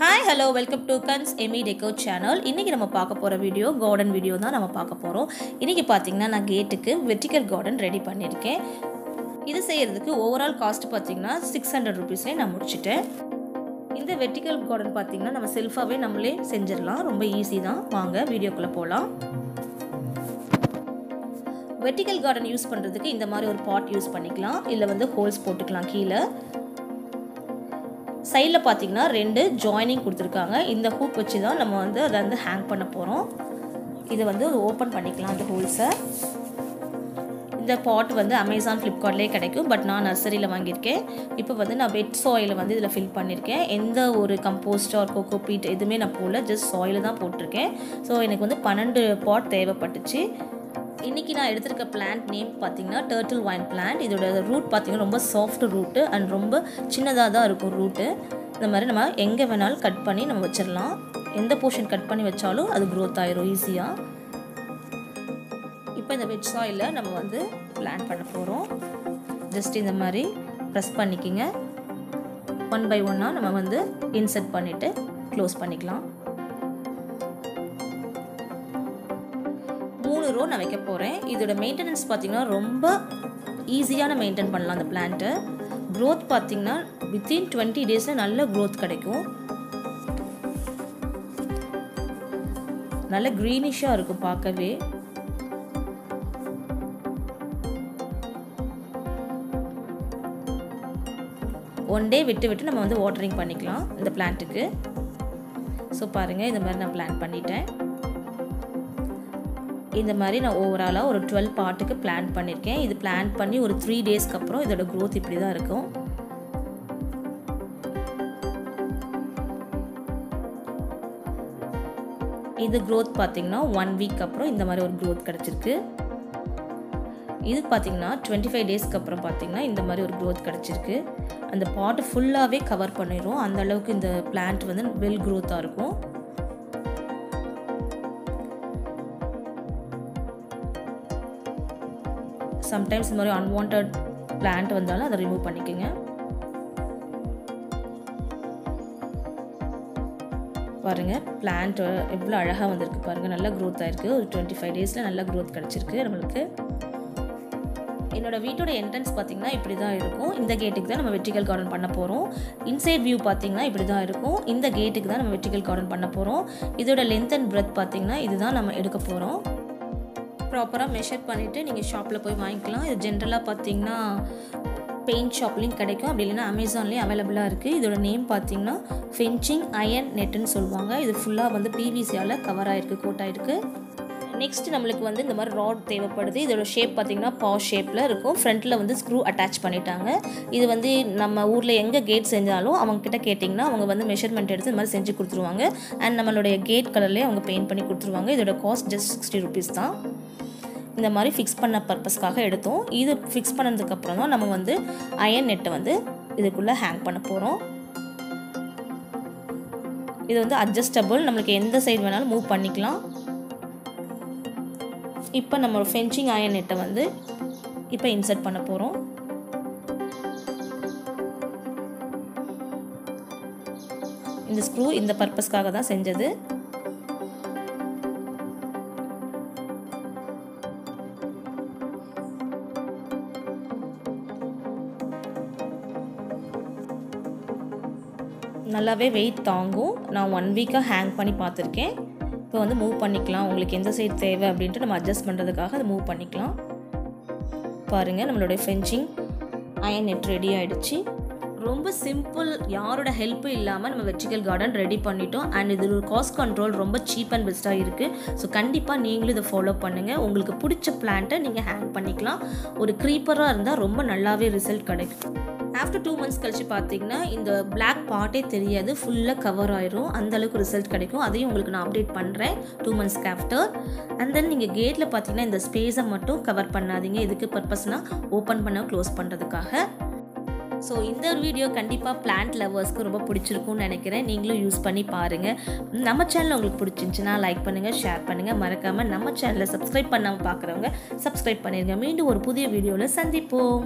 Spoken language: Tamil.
ஹாய் ஹலோ வெல்கம் டு கன்ஸ் எமி டெக்கோ சேனல் இன்றைக்கி நம்ம பார்க்க போகிற வீடியோ கார்டன் வீடியோ தான் நம்ம பார்க்க போகிறோம் இன்றைக்கி பார்த்தீங்கன்னா நான் கேட்டுக்கு வெர்டிக்கல் கார்டன் ரெடி பண்ணியிருக்கேன். இது செய்கிறதுக்கு ஓவரால் காஸ்ட் பார்த்தீங்கன்னா சிக்ஸ் ஹண்ட்ரட் ருபீஸ்லேயே நான் முடிச்சிட்டேன். இந்த வெர்டிக்கல் கார்டன் பார்த்திங்கன்னா நம்ம செல்ஃபாகவே நம்மளே செஞ்சிடலாம். ரொம்ப ஈஸி தான். வாங்க வீடியோக்குள்ளே போகலாம் வெர்டிக்கல் கார்டன் யூஸ் பண்ணுறதுக்கு இந்த மாதிரி ஒரு பாட் யூஸ் பண்ணிக்கலாம். இல்லை வந்து ஹோல்ஸ் போட்டுக்கலாம் கீழே. சைடில் பார்த்தீங்கன்னா ரெண்டு ஜாயினிங் கொடுத்துருக்காங்க. இந்த ஹூக் வச்சு தான் நம்ம வந்து அதை வந்து ஹேங் பண்ண போகிறோம் இதை வந்து ஓப்பன் பண்ணிக்கலாம் அந்த ஹோல்ஸை இந்த பாட் வந்து அமேசான் ஃப்ளிப்கார்ட்லேயே கிடைக்கும். பட் நான் நர்சரியில் வாங்கியிருக்கேன். இப்போ வந்து நான் வெட் சாயில் வந்து இதில் ஃபில் பண்ணியிருக்கேன். எந்த ஒரு கம்போஸ்ட் ஆர் கோகோ பீட் எதுவுமே நான் போடல. ஜஸ்ட் சாயில் தான் போட்டிருக்கேன். ஸோ எனக்கு வந்து பன்னெண்டு பாட் தேவைப்பட்டுச்சு. இன்றைக்கி நான் எடுத்திருக்க பிளான்ட் நேம் பார்த்தீங்கன்னா டேர்ட்டில் வைன் பிளான்ட் இதோட ரூட் பார்த்திங்கன்னா ரொம்ப சாஃப்ட் ரூட்டு அண்ட் ரொம்ப சின்னதாக தான் இருக்கும் ரூட்டு இந்த மாதிரி நம்ம எங்கே வேணாலும் கட் பண்ணி நம்ம வச்சிடலாம். எந்த போர்ஷன் கட் பண்ணி வச்சாலும் அது க்ரோத் ஆயிரும் ஈஸியாக இப்போ இந்த வெஜ் சாயிலில் நம்ம வந்து பிளான் பண்ண போகிறோம் ஜஸ்ட் இந்த மாதிரி ப்ரெஸ் பண்ணிக்கிங்க. ஒன் பை ஒன்னாக நம்ம வந்து இன்செர்ட் பண்ணிவிட்டு க்ளோஸ் பண்ணிக்கலாம். மூணு ரோ நான் வைக்க போகிறேன் இதோட மெயின்டெனன்ஸ் பார்த்திங்கன்னா ரொம்ப ஈஸியான மெயின்டைன் பண்ணலாம் அந்த பிளான்ட்டு க்ரோத் பார்த்திங்கன்னா வித்தின் டுவெண்ட்டி டேஸில் நல்ல க்ரோத் கிடைக்கும். நல்ல க்ரீனிஷாக இருக்கும் பார்க்கவே. ஒன் டே விட்டு விட்டு நம்ம வந்து வாட்டரிங் பண்ணிக்கலாம் இந்த பிளான்ட்டுக்கு ஸோ பாருங்கள் இந்த மாதிரி நான் பிளான் பண்ணிட்டேன். இந்த மாதிரி நான் ஓவராலாக ஒரு டுவெல் பார்ட்டுக்கு பிளான் பண்ணியிருக்கேன் இது பிளான் பண்ணி ஒரு த்ரீ டேஸ்க்கு அப்புறம் இதோட க்ரோத் இப்படி தான் இருக்கும். இது க்ரோத் பார்த்திங்கன்னா ஒன் வீக் அப்புறம் இந்த மாதிரி ஒரு க்ரோத் கிடச்சிருக்கு. இது பார்த்திங்கன்னா டுவெண்ட்டி ஃபைவ் டேஸ்க்கு அப்புறம் பார்த்திங்கன்னா இந்த மாதிரி ஒரு க்ரோத் கிடச்சிருக்கு. அந்த பாட்டு ஃபுல்லாகவே கவர் பண்ணிடும் அந்த அளவுக்கு இந்த பிளான்ட் வந்து வெல் க்ரோத்தாக இருக்கும். சம்டைம்ஸ் இந்த மாதிரி அன்வான்ட் பிளான்ட் வந்தாலும் அதை ரிமூவ் பண்ணிக்கோங்க. பாருங்கள் பிளான்ட் எவ்வளோ அழகாக வந்திருக்கு பாருங்கள் நல்லா க்ரோத் ஆயிருக்கு. ஒரு டுவெண்ட்டி ஃபைவ் டேஸில் நல்லா க்ரோத் கிடச்சிருக்கு நம்மளுக்கு. என்னோடய வீட்டோட என்ட்ரன்ஸ் பார்த்திங்கன்னா இப்படி தான் இருக்கும். இந்த கேட்டுக்கு தான் நம்ம வெட்டிக்கல் கார்டன் பண்ண போகிறோம் இன்சைட் வியூ பார்த்திங்கன்னா இப்படி தான் இருக்கும். இந்த கேட்டுக்கு தான் நம்ம வெட்டிக்கல் கார்டன் பண்ண போகிறோம் இதோட லென்த் அண்ட் பிரெத் பார்த்திங்கன்னா இதுதான் நம்ம எடுக்க போகிறோம் ப்ராப்பராக மெஷர் பண்ணிவிட்டு நீங்கள் ஷாப்பில் போய் வாங்கிக்கலாம். இது ஜென்ரலாக பார்த்தீங்கன்னா பெயிண்ட் ஷாப்லேயும் கிடைக்கும். அப்படி இல்லைன்னா அமேசான்லேயும் அவைலபிளாக இருக்குது இதோட நேம் பார்த்தீங்கன்னா ஃபென்ச்சிங் அயன் நெட்டுன்னு சொல்லுவாங்க. இது ஃபுல்லாக வந்து பிவிசியால் கவர் ஆகிருக்கு கோட் ஆகிருக்கு நெக்ஸ்ட் நம்மளுக்கு வந்து இந்த மாதிரி ராட் தேவைப்படுது. இதோட ஷேப் பார்த்திங்கன்னா பா ஷேப்பில் இருக்கும். ஃப்ரண்ட்டில் வந்து ஸ்க்ரூ அட்டாச் பண்ணிட்டாங்க. இது வந்து நம்ம ஊரில் எங்கே கேட் செஞ்சாலும் அவங்கக்கிட்ட கேட்டிங்கன்னா அவங்க வந்து மெஷர்மெண்ட் எடுத்து இந்த மாதிரி செஞ்சு கொடுத்துருவாங்க. அண்ட் நம்மளுடைய கேட் கலர்லேயே அவங்க பெயிண்ட் பண்ணி கொடுத்துருவாங்க. இதோட காஸ்ட் ஜஸ்ட் சிக்ஸ்டி ருபீஸ் தான். இந்த மாதிரி ஃபிக்ஸ் பண்ண பர்பஸ்க்காக எடுத்தோம். இது ஃபிக்ஸ் பண்ணதுக்கப்புறம் தான் நம்ம வந்து அயன் நெட்டை வந்து இதுக்குள்ளே ஹேங் பண்ண போகிறோம் இது வந்து அட்ஜஸ்டபுள் நம்மளுக்கு எந்த சைடு வேணாலும் மூவ் பண்ணிக்கலாம். இப்போ நம்ம ஃபென்சிங் அயன் நெட்டை வந்து இப்போ இன்சர்ட் பண்ண போகிறோம் இந்த ஸ்க்ரூ இந்த பர்பஸ்க்காக தான் செஞ்சது. நல்லாவே வெயிட் தாங்கும். நான் ஒன் வீக்காக ஹேங் பண்ணி பார்த்துருக்கேன். இப்போ வந்து மூவ் பண்ணிக்கலாம். உங்களுக்கு எந்த சைடு தேவை அப்படின்ட்டு நம்ம அட்ஜஸ்ட் பண்ணுறதுக்காக அதை மூவ் பண்ணிக்கலாம். பாருங்கள் நம்மளுடைய ஃபென்ச்சிங் அயன் நெட் ரெடி ஆகிடுச்சு ரொம்ப சிம்பிள் யாரோட ஹெல்ப்பும் இல்லாமல் நம்ம வெர்டிக்கல் கார்டன் ரெடி பண்ணிட்டோம். அண்ட் இது ஒரு காஸ்ட் கண்ட்ரோல் ரொம்ப சீப் அண்ட் பெஸ்ட்டாக இருக்குது ஸோ கண்டிப்பாக நீங்களும் இதை ஃபாலோ பண்ணுங்கள் உங்களுக்கு பிடிச்ச பிளான்ட்டை நீங்கள் ஹேங் பண்ணிக்கலாம். ஒரு க்ரீப்பராக இருந்தால் ரொம்ப நல்லாவே ரிசல்ட் கிடைக்கும். ஆஃப்டர் டூ மந்த்ஸ் கழிச்சு பார்த்தீங்கன்னா இந்த பிளாக் பார்ட்டே தெரியாது. ஃபுல்லாக கவர் ஆயிரும். அந்த அளவுக்கு ரிசல்ட் கிடைக்கும். அதையும் உங்களுக்கு நான் அப்டேட் பண்ணுறேன் டூ மந்த்ஸ்க்கு ஆஃப்டர் அண்ட் தென் நீங்கள் கேட்டில் பார்த்தீங்கன்னா இந்த ஸ்பேஸை மட்டும் கவர் பண்ணாதீங்க. இதுக்கு பர்பஸ்னால் ஓப்பன் பண்ண க்ளோஸ் பண்ணுறதுக்காக ஸோ இந்த ஒரு வீடியோ கண்டிப்பாக பிளான்ட் லவர்ஸ்க்கு ரொம்ப பிடிச்சிருக்கும்னு நினைக்கிறேன். நீங்களும் யூஸ் பண்ணி பாருங்கள் நம்ம சேனல் உங்களுக்கு பிடிச்சிருந்துச்சுன்னா லைக் பண்ணுங்கள் ஷேர் பண்ணுங்கள் மறக்காமல் நம்ம சேனலை சப்ஸ்கிரைப் பண்ணாமல் பார்க்குறவங்க சப்ஸ்கிரைப் பண்ணிடுங்க மீண்டும் ஒரு புதிய வீடியோவில் சந்திப்போம்.